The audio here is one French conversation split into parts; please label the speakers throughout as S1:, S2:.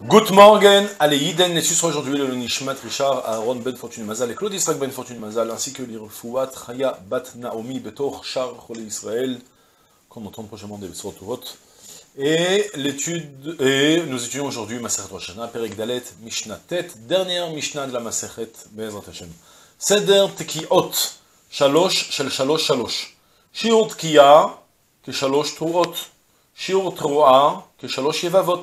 S1: Good morning, allez, Yiden, les sucres aujourd'hui, le Nishmat Richard, Aaron Ben Fortune Mazal et Claude Israël Ben Fortune Mazal, ainsi que l'Irfouat Chaya Bat Naomi Betor Char Chole Israël, qu'on entend prochainement des Soturot. Et l'étude, et nous étudions aujourd'hui Maseret Rosh Hashanah, Perek Dalet, Mishnah Tet, dernière Mishnah de la Maseret Bezrat Hashem. Seder Tekiot, Shalosh Shalosh Shalosh. Shiur Tkiya, que Shalosh Truot. Shiur Truah, que Shalosh Yevavot.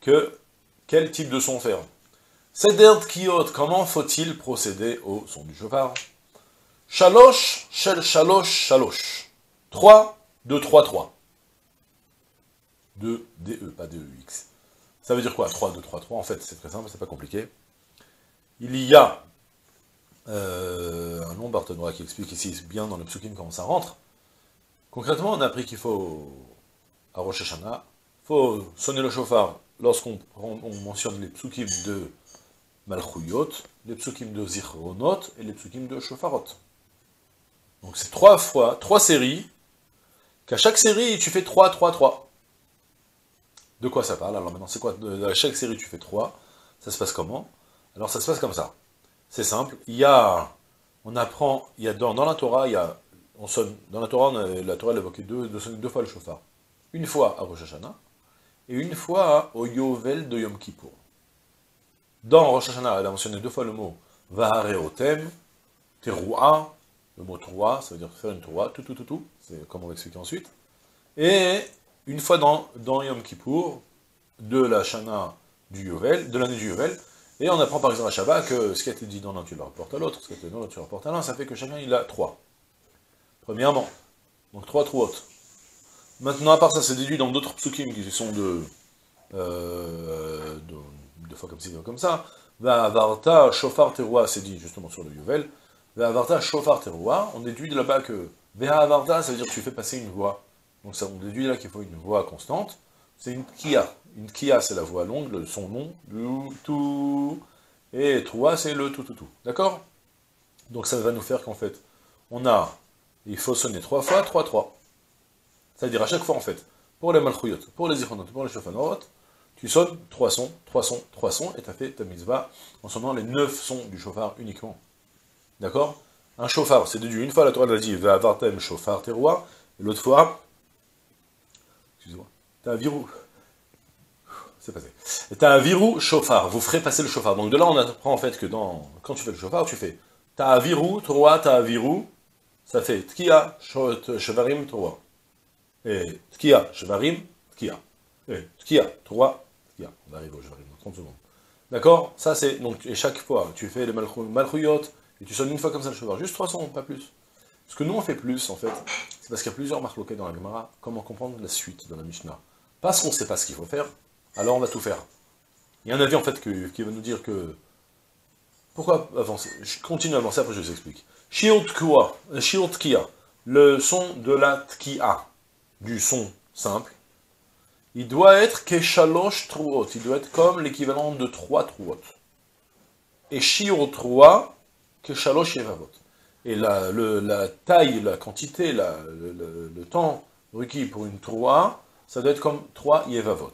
S1: que quel type de son faire. Seder Tkiyot, comment faut-il procéder au son du chauffard? Shalosh, shel shalosh, shalosh. 3, 2, 3, 3. 2, DE, pas DEX. Ça veut dire quoi? 3, 2, 3, 3. En fait, c'est très simple, c'est pas compliqué. Il y a euh, un long Barthénois qui explique ici bien dans le psukim comment ça rentre. Concrètement, on a appris qu'il faut, à Rosh Hashanah, faut sonner le chauffard lorsqu'on mentionne les psukim de Malchuyot, les psukim de Zichronot et les psukim de Shofarot. Donc c'est trois fois, trois séries, qu'à chaque série tu fais 3, 3, 3. De quoi ça parle Alors maintenant c'est quoi À chaque série tu fais 3, ça se passe comment Alors ça se passe comme ça. C'est simple, il y a, on apprend, il y a dans, la Torah, il y a, on sonne, dans la Torah, la Torah elle évoqué deux, deux, deux fois le chauffard. Une fois à Rosh Hashanah, et une fois au Yovel de Yom Kippour. Dans Rosh Hashanah, elle a mentionné deux fois le mot Vahareotem, Teruah, le mot Teruah, ça veut dire faire une Teruah, tout, tout, tout, tout, c'est comme on va expliquer ensuite. Et une fois dans, dans Yom Kippour, de la Shana du Yovel, de l'année du Yovel, et on apprend par exemple à Shabbat que ce qui a été dit dans l'un, tu le rapportes à l'autre, ce qui a été dit dans l'autre, tu le rapportes à l'un, ça fait que chacun il a trois. Premièrement, donc trois trous Maintenant, à part ça, c'est déduit dans d'autres psukim qui sont de, euh, fois comme ci, deux comme ça. Va avarta shofar c'est dit justement sur le Yovel. Va avarta shofar teroua, on déduit de là-bas que va avarta, ça veut dire que tu fais passer une voix. Donc ça, on déduit là qu'il faut une voix constante. C'est une kia. Une kia, c'est la voix longue, le son long, tout. Et troua, c'est le tout, tout, tout. D'accord? Donc ça va nous faire qu'en fait, on a, il faut sonner trois fois, trois, trois. C'est-à-dire à chaque fois, en fait, pour les malchouyot, pour les zichonot, pour les shofanot, tu sonnes trois sons, trois sons, trois sons, et tu as fait ta mitzvah en sonnant les neuf sons du chauffard uniquement. D'accord? Un chauffard, c'est déduit une fois la Torah a dit va avartem chauffard terroir, et l'autre fois, excusez-moi, t'as un virou. C'est passé. T'as un virou chauffard, vous ferez passer le chauffard. Donc de là, on apprend en fait que dans, quand tu fais le chauffard, tu fais t'as un virou, trois, t'as un virou, ça fait tkia, chevarim, trois. Tkia, Shvarim, Tkia. Tkia, 3, Tkia. On arrive au Shvarim dans 30 secondes. D'accord? Ça c'est, donc, et chaque fois, tu fais les Malchuyot, et tu sonnes une fois comme ça le cheval, juste 300, pas plus. Ce que nous on fait plus, en fait, c'est parce qu'il y a plusieurs marloquets dans la Gemara, comment comprendre la suite de la Mishnah. Parce qu'on ne sait pas ce qu'il faut faire, alors on va tout faire. Il y a un avis en fait qui va nous dire que... Pourquoi avancer? Je continue à avancer, après je vous explique. Shiot Tkia, le son de la Tkia du son simple, il doit être keshalosh truot, il doit être comme l'équivalent de trois truot. Et shiro trua, keshalosh yevavot. Et la, la taille, la quantité, le, temps requis pour une trua, ça doit être comme trois yevavot.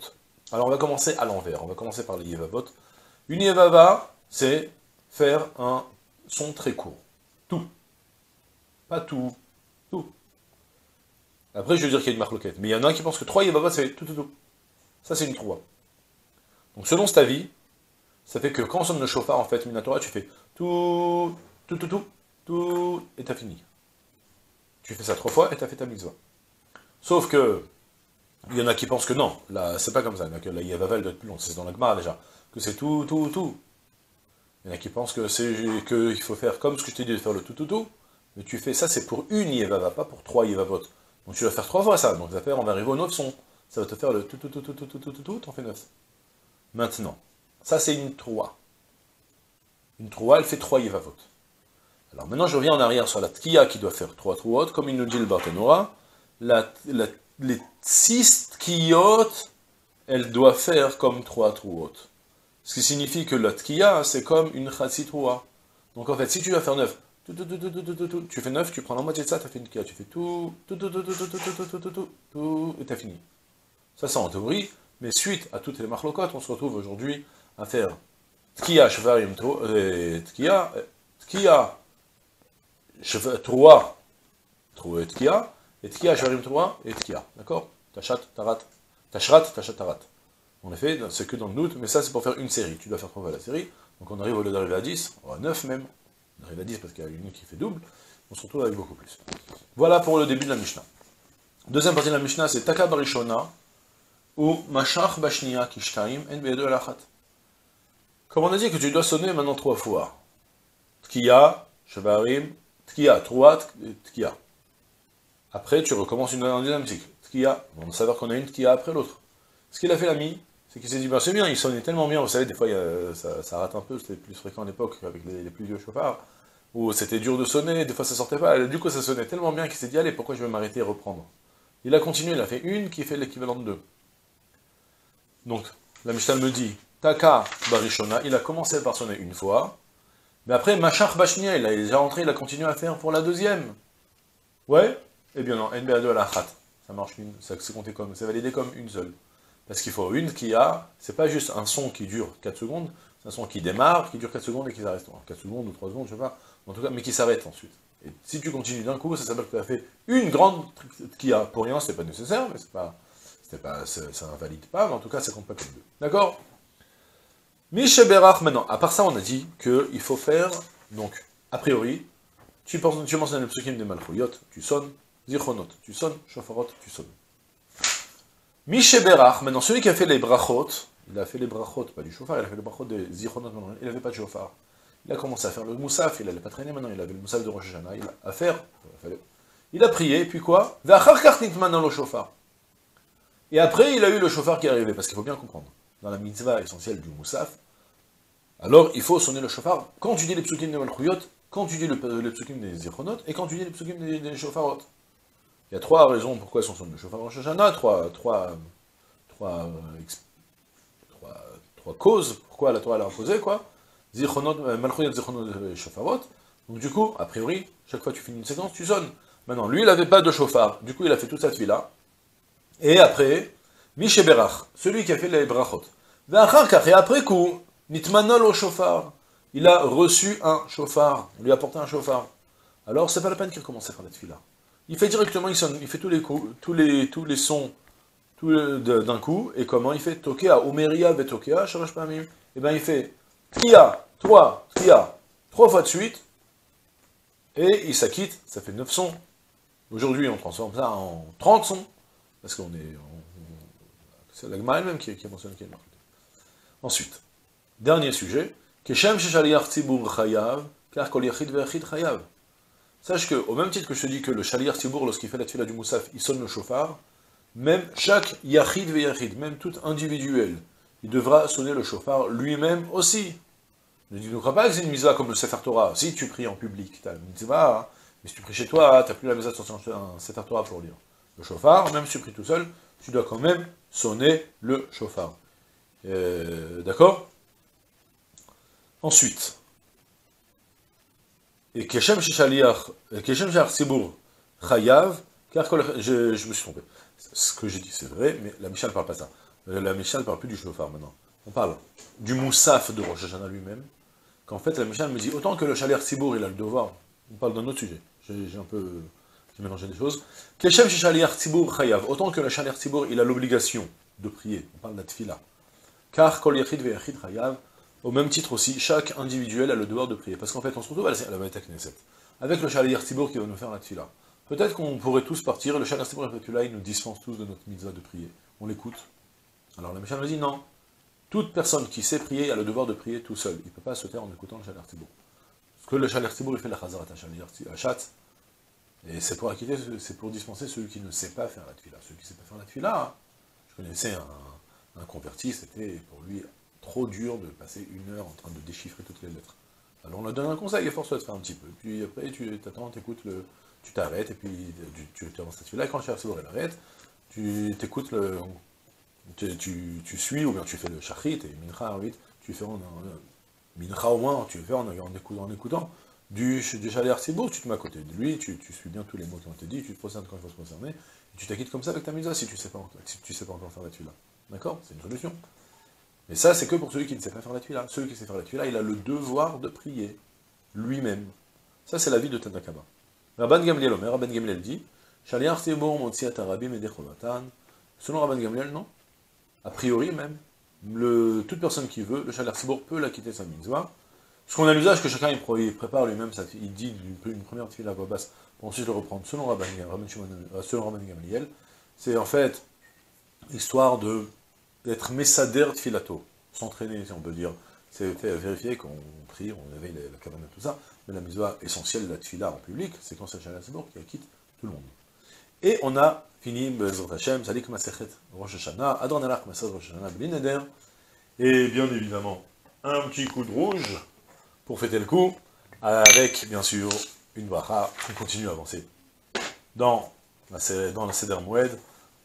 S1: Alors on va commencer à l'envers, on va commencer par les yevavot. Une yevava, c'est faire un son très court. Tout. Pas tout. Après, je veux dire qu'il y a une marloquette. Mais il y en a un qui pense que 3 Yevava, c'est tout, tout, tout. Ça, c'est une 3. Donc, selon cet avis, ça fait que quand on sonne le chauffard, en fait, Minatora, tu fais tout, tout, tout, tout, tout, et t'as fini. Tu fais ça trois fois et t'as fait ta mitzvah. Sauf que, il y en a qui pensent que non, là, c'est pas comme ça. Que la Yevava, elle doit être plus longue. C'est dans la Gemara, déjà. Que c'est tout, tout, tout. Il y en a qui pensent que c'est qu'il faut faire comme ce que je t'ai dit de faire le tout, tout, tout. Mais tu fais ça, c'est pour une Yevava, pas pour trois Yevavot. Donc tu vas faire trois fois ça. Donc on va arriver au 9 son. Ça va te faire le tout, tout, tout, tout, tout, tout, tout, tout, t'en fais 9. Maintenant, ça c'est une troua. Une troua, elle fait trois yevavot. Alors maintenant, je reviens en arrière sur la tkia qui doit faire trois trouot, comme il nous dit le Barthénora. La, les six tkiyot, elle doit faire comme trois trouot. Ce qui signifie que la tkia, c'est comme une chatsi troua. Donc en fait, si tu vas faire tu fais neuf, tu prends la moitié de ça, tu as fait une tkia, tu fais tout, tout, tout, tout, tout, tout, tout, tout, tout, et t'as fini. Ça, c'est en théorie, mais suite à toutes les marlocotes, on se retrouve aujourd'hui à faire Tkia Shvarim Tkia, Tkia Troa et Tkia, et Tkia Shvarim Troa et Tkia. D'accord Tachat, Tarat, Tachrat, Tachat, Tarat. En effet, c'est que dans le doute, mais ça c'est pour faire une série. Tu dois faire trois fois la série. Donc on arrive au lieu d'arriver à 10, à 9 même. On arrive à 10 parce qu'il y a une qui fait double. On se retrouve avec beaucoup plus. Voilà pour le début de la Mishnah. Deuxième partie de la Mishnah, c'est Taka Barishona, ou Mashach Bashnia Kishtaim En Alachat. Comme on a dit que tu dois sonner maintenant trois fois. Tkia, Shavarim, Tkia, trois, Tkia. Après, tu recommences une deuxième cycle. Tkia, on va savoir qu'on a une Tkia après l'autre. Ce qu'il a fait l'ami, c'est qu'il s'est dit, ben c'est bien, il sonnait tellement bien, vous savez, des fois ça, rate un peu, c'était plus fréquent à l'époque avec les, plus vieux chauffards, où c'était dur de sonner, des fois ça sortait pas, du coup ça sonnait tellement bien qu'il s'est dit, allez, pourquoi je vais m'arrêter et reprendre? Il a continué, il a fait une qui fait l'équivalent de deux. Donc, la Mishnah me dit, Taka Barishona, il a commencé par sonner une fois, mais après, Machar Bashnia, il est déjà rentré, il a continué à faire pour la deuxième. Ouais? Eh bien non, NBA2 à la khat. Ça marche une, ça c'est compté comme, c'est validé comme une seule. Parce qu'il faut une qui a, c'est pas juste un son qui dure 4 secondes, c'est un son qui démarre, qui dure 4 secondes et qui s'arrête. 4 secondes ou 3 secondes, je sais pas, en tout cas, mais qui s'arrête ensuite. Et si tu continues d'un coup, ça s'appelle que tu as fait une grande qui a, pour rien, c'est pas nécessaire, mais c'est pas, pas, ça invalide pas, mais en tout cas, ça compte pas comme deux. D'accord? Misheberach, maintenant, à part ça, on a dit qu'il faut faire, donc, a priori, tu, penses, tu mentionnes le psukim de Malchouyot, tu sonnes, Zichronot, tu sonnes, Shofarot, tu sonnes. Misheberach, maintenant, celui qui a fait les brachot, il a fait les brachot, pas du chauffard, il a fait les brachot des Zichronot, il n'avait pas de chauffard. Il a commencé à faire le moussaf, il n'allait pas traîner maintenant, il avait le moussaf de Rosh il a à faire, il a prié, puis quoi? Maintenant le chauffard. Et après, il a eu le chauffard qui est arrivé, parce qu'il faut bien comprendre. Dans la mitzvah essentielle du Moussaf, alors il faut sonner le chauffard quand tu dis les psukim de Malchuyot, quand tu dis le, les psukim des Zichronot, et quand tu dis les psukim des, des chauffarot. Il y a trois raisons pourquoi ils sont sonné le chauffard en Shoshana, trois, trois, causes pourquoi la Torah l'a imposé, quoi. Euh, Malchuyot, Zichronot, chauffarot. Donc du coup, a priori, chaque fois que tu finis une séquence, tu sonnes. Maintenant, lui, il n'avait pas de chauffard, du coup, il a fait toute cette vie-là, et après, Mishéberach, celui qui a fait les brachot. Et après coup, Nitmanol au chauffard. Il a reçu un chauffard. On lui a apporté un chauffard. Alors, c'est pas la peine qu'il recommence à faire la tefila. Il fait directement, il, sonne, il fait tous les tous les, tous les sons d'un coup. Et comment il fait Tokea, Omeria, Betokea, Sharash Pamim. Et eh bien, il fait Tria, toi, Tria, trois fois de suite. Et il s'acquitte, ça fait 9 sons. Aujourd'hui, on transforme ça en 30 sons. Parce qu'on est. C'est la elle-même qui, qui, qu'il y a Ensuite, dernier sujet. Keshem Shaliach Tzibur Chayav, car Kol Yachid Chayav. Sache que, au même titre que je te dis que le Shaliach Tzibur, lorsqu'il fait la tefila du Moussaf, il sonne le chauffard, même chaque Yachid Ve'achid, même tout individuel, il devra sonner le chauffard lui-même aussi. Ne dis crois pas que c'est une mitzvah comme le Sefer Torah. Si tu pries en public, tu as une mitzvah, hein. mais si tu pries chez toi, tu n'as plus la mitzvah de un Sefer Torah pour lire le chauffard, même si tu pries tout seul, tu dois quand même sonner le chauffard. Euh, d'accord? Ensuite, et Keshem Shishaliach, Keshem Sibur Chayav, car je, me suis trompé. Ce que j'ai dit, c'est vrai, mais la Mishnah ne parle pas ça. La Mishnah ne parle plus du chauffard maintenant. On parle du Moussaf de Rosh Hashanah lui-même, qu'en fait la Mishnah me dit, autant que le Shaliach Sibour, il a le devoir, on parle d'un autre sujet. J'ai un peu mélangé des choses. Autant que le Shaliach Tzibour, il a l'obligation de prier. On parle de la tfila. Car Kol Yachid Ve'yachid Chayav, au même titre aussi, chaque individuel a le devoir de prier. Parce qu'en fait, on se retrouve à la Beth Knesset, avec le Shaliach Tzibour qui va nous faire la tfila. Peut-être qu'on pourrait tous partir, le Shaliach Tzibour il nous dispense tous de notre mitzvah de prier. On l'écoute. Alors la Mishnah nous dit non. Toute personne qui sait prier a le devoir de prier tout seul. Il ne peut pas se taire en écoutant le Shaliach Tzibour. Parce que le Shaliach Tzibour, il fait la Chazarat Hachat, et c'est pour acquitter, c'est pour dispenser celui qui ne sait pas faire la tefila. Celui qui ne sait pas faire la tefila, je connaissais un, converti, c'était pour lui trop dur de passer une heure en train de déchiffrer toutes les lettres. Alors on leur donne un conseil, et force-toi de faire un petit peu. Puis après, tu t'attends, t'écoutes le... Tu t'arrêtes, et puis tu, tu, avances là-dessus. Là, quand cherche elle arrête, tu t'écoutes le... Tu, tu, suis, ou bien tu fais le shachrit, et mincha, vite, tu fais en... Au moins, tu fais en, en, en écoutant. Du, du c'est beau, tu te mets à côté de lui, tu, suis bien tous les mots qui ont été dit, tu te procèdes quand il faut se concerner, et tu t'acquittes comme ça avec ta mise si tu sais pas, si tu sais pas encore faire la tuila. D'accord? C'est une solution. Mais ça, c'est que pour celui qui ne sait pas faire la tuila. Celui qui sait faire la tuila, il a le devoir de prier lui-même. Ça, c'est la vie de Tanakama. Rabban Gamliel Omer, Rabban Gamliel dit, Selon Rabban Gamliel, non. A priori même, toute personne qui veut, le Shaliar Tibor peut la quitter sa mitzvah. Ce qu'on a l'usage que chacun il prépare lui-même, il dit une, première tuila à voix basse, pour ensuite le reprendre selon Rabban, euh, selon Rabban Gamliel. C'est en fait histoire de d'être messader de filato, s'entraîner, si on peut dire. C'est vérifier qu'on prie, on éveille la cabane et tout ça, mais la mitzvah essentielle de la tfila en public, c'est quand c'est Shalal qui quitte tout le monde. Et on a fini, Bezrat Hashem, Salik Masechet Rosh Hashanah, Adonalach Masad Rosh Hashanah, Blineder, et bien évidemment, un petit coup de rouge pour fêter le coup, avec bien sûr une bracha, on continue à avancer dans la, dans la Moued,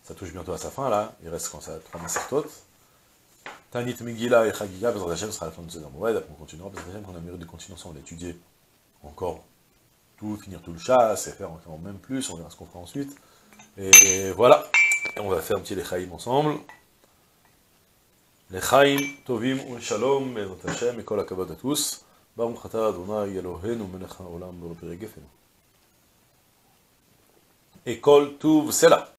S1: ça touche bientôt à sa fin là, il reste quand ça trois Masertot. Tanit Megillah et Chagiga, Bezrat Hashem sera la fin de ce Moed, après on continuera, Bezrat Hashem qu'on a mérité de continuer ensemble d'étudier encore tout, finir tout le chasse, et faire encore même plus, on verra ce qu'on fera ensuite. Et voilà, on va faire un petit Lechaïm ensemble. Lechaïm, Tovim, Un Shalom, Bezrat Hashem, et Kol HaKavod à tous. Baruch Ata Adonai Eloheinu melech haolam, Baruch Regefenu. Et Kol Tuv Sela.